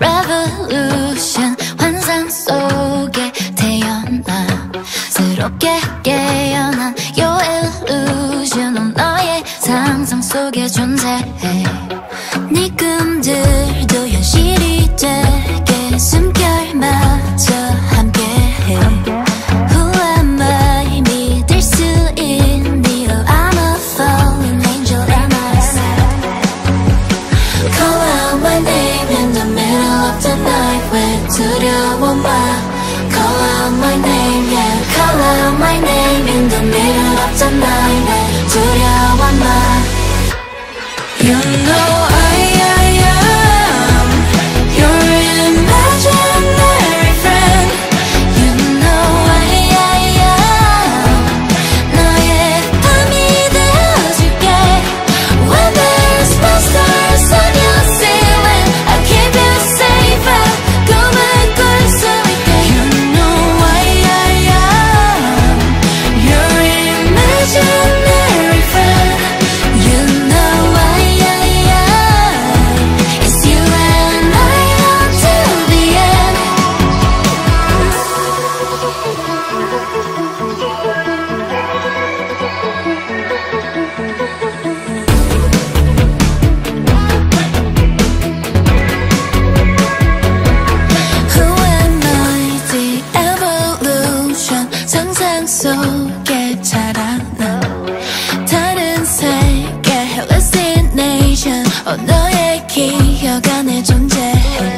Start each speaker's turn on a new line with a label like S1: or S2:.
S1: revolution. 두려워 마 Call out my name, and Call out my name in the middle of the night yeah. 두려워 마 You know 속에 자라나. 다른 세계 Hello destination. 어 너의 기억 안에 존재해.